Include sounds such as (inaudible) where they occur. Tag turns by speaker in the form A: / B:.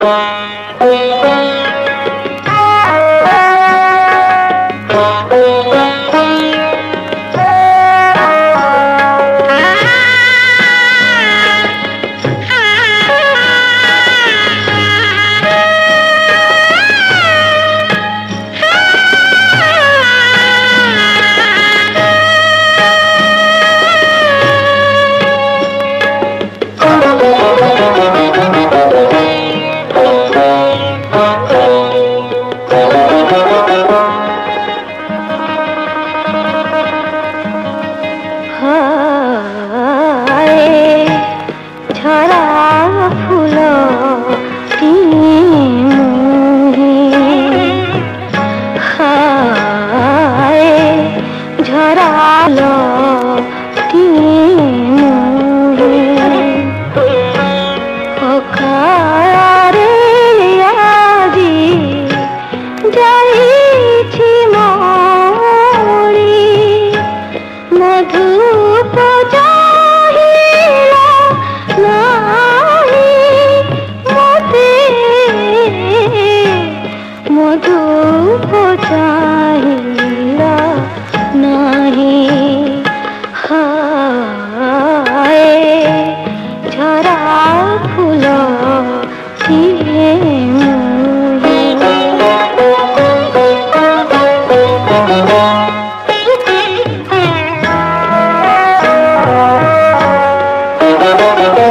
A: Thank you. ধরা ফুল ঝরা লো Thank (laughs) you.